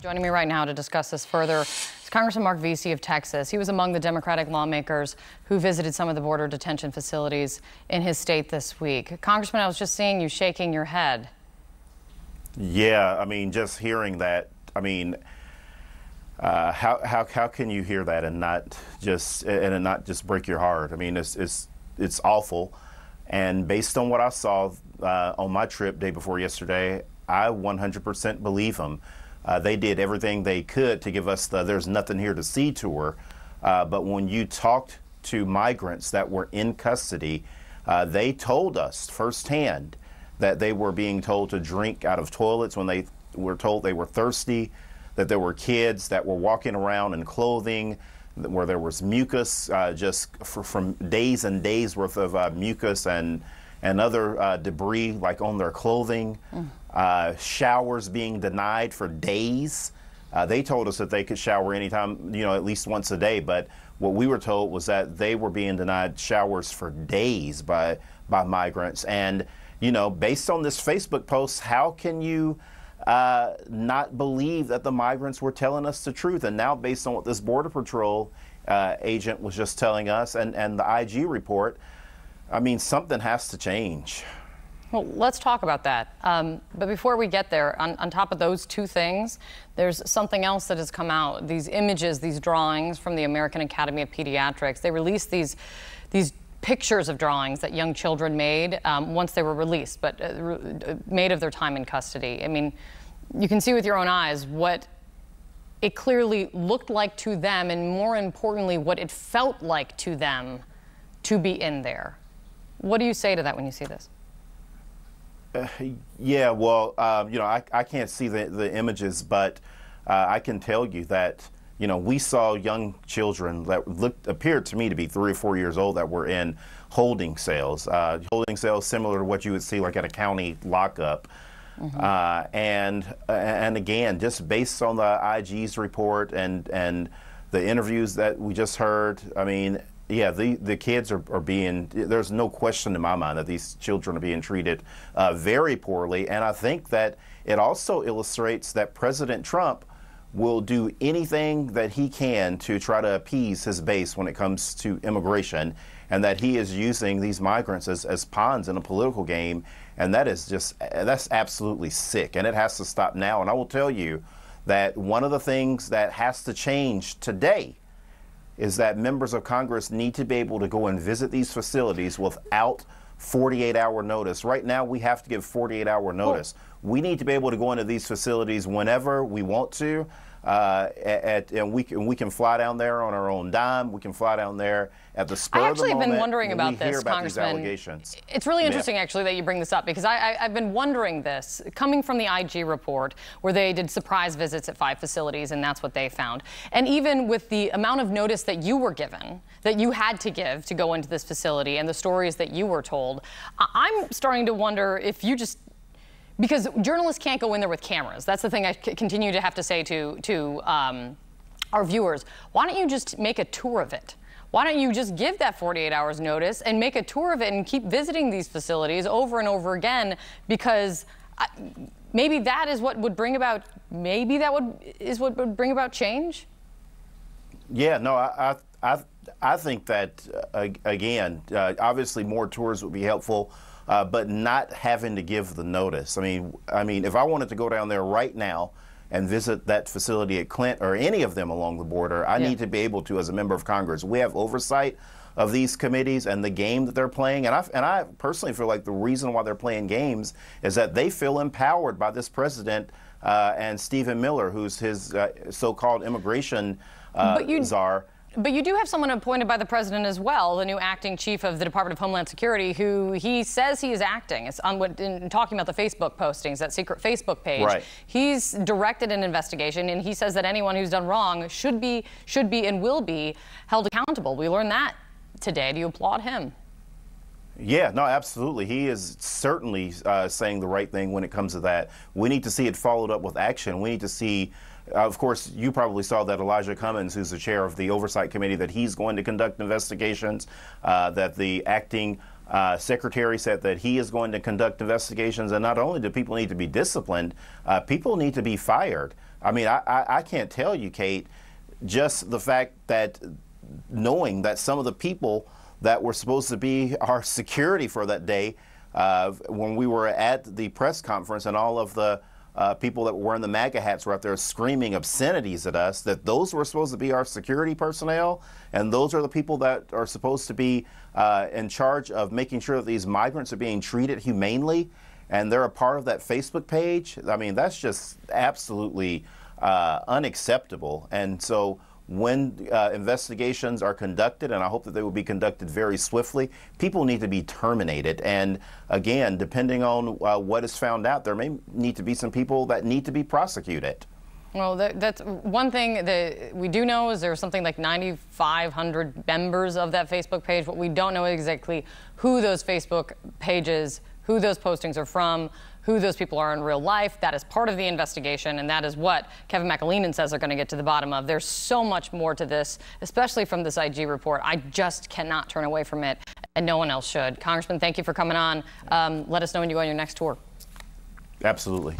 Joining me right now to discuss this further is Congressman Marc Veasey of Texas. He was among the Democratic lawmakers who visited some of the border detention facilities in his state this week. Congressman, I was just seeing you shaking your head. Yeah, I mean, just hearing that, I mean, uh, how, how, how can you hear that and not just and not just break your heart? I mean, it's it's it's awful. And based on what I saw uh, on my trip day before yesterday, I 100% believe them. Uh, they did everything they could to give us the "there's nothing here to see" tour. Uh, but when you talked to migrants that were in custody, uh, they told us firsthand that they were being told to drink out of toilets when they were told they were thirsty, that there were kids that were walking around in clothing where there was mucus, uh, just for, from days and days worth of uh, mucus and and other uh, debris like on their clothing, mm. uh, showers being denied for days. Uh, they told us that they could shower anytime, you know, at least once a day. But what we were told was that they were being denied showers for days by by migrants. And you know, based on this Facebook post, how can you uh, not believe that the migrants were telling us the truth? And now, based on what this Border Patrol uh, agent was just telling us, and and the IG report I mean, something has to change. Well, let's talk about that. Um, but before we get there, on, on, top of those two things, there's something else that has come out. These images, these drawings from the American Academy of Pediatrics. They released these, these pictures of drawings that young children made um, once they were released, but uh, uh, made of their time in custody. I mean, you can see with your own eyes what it clearly looked like to them, and more importantly, what it felt like to them to be in there. What do you say to that when you see this? Uh, yeah, well, uh, you know, I, I can't see the, the images, but uh, I can tell you that, you know, we saw young children that looked, appeared to me to be three or four years old that were in holding cells, uh, holding cells similar to what you would see like at a county lockup. Mm -hmm. and and again, just based on the IG's report and and the interviews that we just heard, I mean, yeah, the, the kids are, are being, there's no question in my mind that these children are being treated uh, very poorly. And I think that it also illustrates that President Trump will do anything that he can to try to appease his base when it comes to immigration, and that he is using these migrants as, as pawns in a political game. And that is just, that's absolutely sick. And it has to stop now. And I will tell you that one of the things that has to change today is that members of Congress need to be able to go and visit these facilities without 48 hour notice. Right now, we have to give 48 hour notice. We need to be able to go into these facilities whenever we want to. Uh, at, and we can we can fly down there on our own dime. We can fly down there at the spur of the moment I actually have been wondering about this, about Congressman. It's really interesting, yeah. actually, that you bring this up because I, have been wondering this coming from the IG report where they did surprise visits at five facilities, and that's what they found. And even with the amount of notice that you were given, that you had to give to go into this facility, and the stories that you were told, I'm starting to wonder if you just because journalists can't go in there with cameras. That's the thing I continue to have to say to, to um, our viewers. Why don't you just make a tour of it? Why don't you just give that 48 hours notice and make a tour of it and keep visiting these facilities over and over again? Because I, maybe that is what would bring about, maybe that would is what would bring about change? Yeah, no, I, I, I think that, uh, again, uh, obviously more tours would be helpful uh, but not having to give the notice. I mean, I mean, if I wanted to go down there right now and visit that facility at Clint or any of them along the border, I yeah. need to be able to as a member of Congress. We have oversight of these committees and the game that they're playing. And I, and I personally feel like the reason why they're playing games is that they feel empowered by this president uh, and Stephen Miller, who's his uh, so-called immigration uh, czar. But you do have someone appointed by the president as well, the new acting chief of the Department of Homeland Security, who he says he is acting. It's on what in talking about the Facebook postings, that secret Facebook page. Right. He's directed an investigation, and he says that anyone who's done wrong should be should be and will be held accountable. We learned that today. Do you applaud him? Yeah, no, absolutely. He is certainly uh, saying the right thing when it comes to that. We need to see it followed up with action. We need to see uh, of course, you probably saw that Elijah Cummings, who's the chair of the Oversight Committee, that he's going to conduct investigations, uh, that the acting Uh, Secretary said that he is going to conduct investigations, and not only do people need to be disciplined, uh, people need to be fired. I mean, I, I, I can't tell you, Kate, just the fact that knowing that some of the people that were supposed to be our security for that day, uh, when we were at the press conference and all of the uh, people that were wearing the MAGA hats were out there screaming obscenities at us, that those were supposed to be our security personnel, and those are the people that are supposed to be uh, in charge of making sure that these migrants are being treated humanely, and they're a part of that Facebook page. I mean, that's just absolutely uh, unacceptable. And so when uh, investigations are conducted, and I hope that they will be conducted very swiftly, people need to be terminated. And again, depending on uh, what is found out, there may need to be some people that need to be prosecuted. Well, that, that's one thing that we do know is there's something like 9,500 members of that Facebook page. What we don't know exactly who those Facebook pages, who those postings are from, who those people are in real life. That is part of the investigation, and that is what Kevin McAleenan says they're going to get to the bottom of. There's so much more to this, especially from this IG report. I just cannot turn away from it, and no one else should. Congressman, thank you for coming on. Um, let us know when you go on your next tour. Absolutely.